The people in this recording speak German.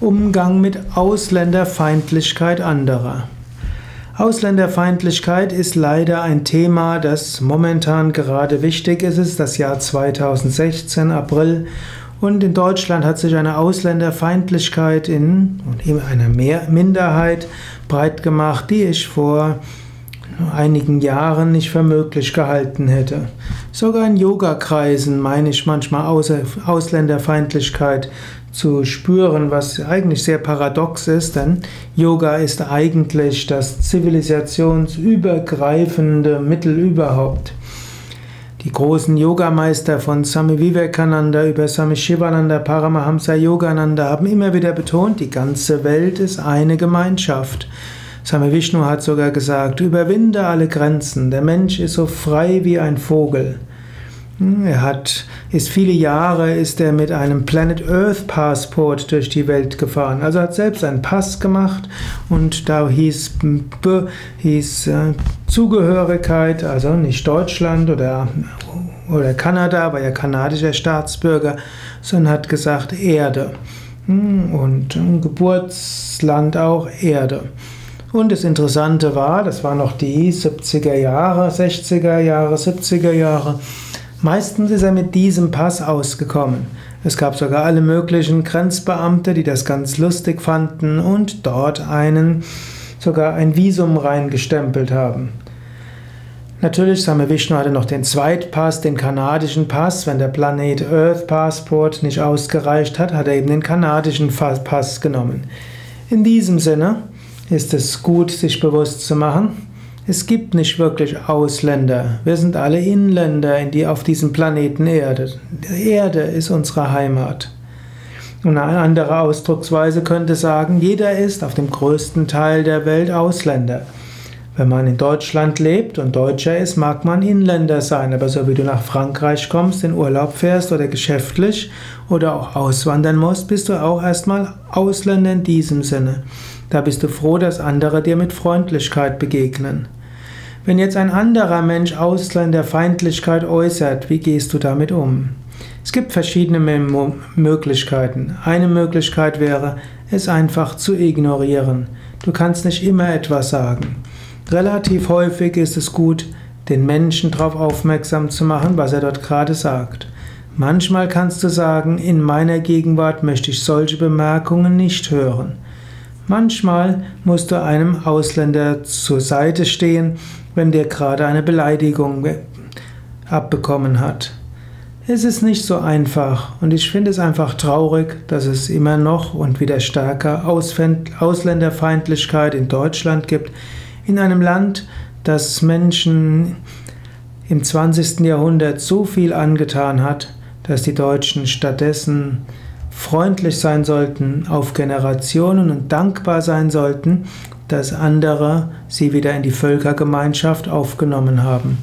Umgang mit Ausländerfeindlichkeit anderer. Ausländerfeindlichkeit ist leider ein Thema, das momentan gerade wichtig ist. Es ist das Jahr 2016, April. Und in Deutschland hat sich eine Ausländerfeindlichkeit in, in einer Mehr Minderheit breit gemacht, die ich vor einigen Jahren nicht für möglich gehalten hätte. Sogar in Yogakreisen meine ich manchmal Ausländerfeindlichkeit zu spüren, was eigentlich sehr paradox ist, denn Yoga ist eigentlich das zivilisationsübergreifende Mittel überhaupt. Die großen Yogameister von Swami Vivekananda über Swami Shivananda, Paramahamsa Yogananda haben immer wieder betont, die ganze Welt ist eine Gemeinschaft. Swami Vishnu hat sogar gesagt, überwinde alle Grenzen, der Mensch ist so frei wie ein Vogel. Er hat, ist viele Jahre ist er mit einem Planet Earth Passport durch die Welt gefahren. Also hat selbst einen Pass gemacht und da hieß, hieß äh, Zugehörigkeit, also nicht Deutschland oder, oder Kanada, war ja kanadischer Staatsbürger, sondern hat gesagt Erde. Hm, und Geburtsland auch Erde. Und das Interessante war, das war noch die 70er Jahre, 60er Jahre, 70er Jahre. Meistens ist er mit diesem Pass ausgekommen. Es gab sogar alle möglichen Grenzbeamte, die das ganz lustig fanden und dort einen sogar ein Visum reingestempelt haben. Natürlich, Same Vishnu hatte noch den Zweitpass, den kanadischen Pass. Wenn der Planet Earth Passport nicht ausgereicht hat, hat er eben den kanadischen Pass genommen. In diesem Sinne, ist es gut, sich bewusst zu machen, es gibt nicht wirklich Ausländer. Wir sind alle Inländer in die auf diesem Planeten Erde. Die Erde ist unsere Heimat. Und eine andere Ausdrucksweise könnte sagen, jeder ist auf dem größten Teil der Welt Ausländer. Wenn man in Deutschland lebt und Deutscher ist, mag man Inländer sein, aber so wie du nach Frankreich kommst, in Urlaub fährst oder geschäftlich oder auch auswandern musst, bist du auch erstmal Ausländer in diesem Sinne. Da bist du froh, dass andere dir mit Freundlichkeit begegnen. Wenn jetzt ein anderer Mensch Ausländerfeindlichkeit äußert, wie gehst du damit um? Es gibt verschiedene Möglichkeiten. Eine Möglichkeit wäre, es einfach zu ignorieren. Du kannst nicht immer etwas sagen. Relativ häufig ist es gut, den Menschen darauf aufmerksam zu machen, was er dort gerade sagt. Manchmal kannst du sagen, in meiner Gegenwart möchte ich solche Bemerkungen nicht hören. Manchmal musst du einem Ausländer zur Seite stehen, wenn der gerade eine Beleidigung abbekommen hat. Es ist nicht so einfach und ich finde es einfach traurig, dass es immer noch und wieder stärker Ausländerfeindlichkeit in Deutschland gibt, in einem Land, das Menschen im 20. Jahrhundert so viel angetan hat, dass die Deutschen stattdessen freundlich sein sollten auf Generationen und dankbar sein sollten, dass andere sie wieder in die Völkergemeinschaft aufgenommen haben.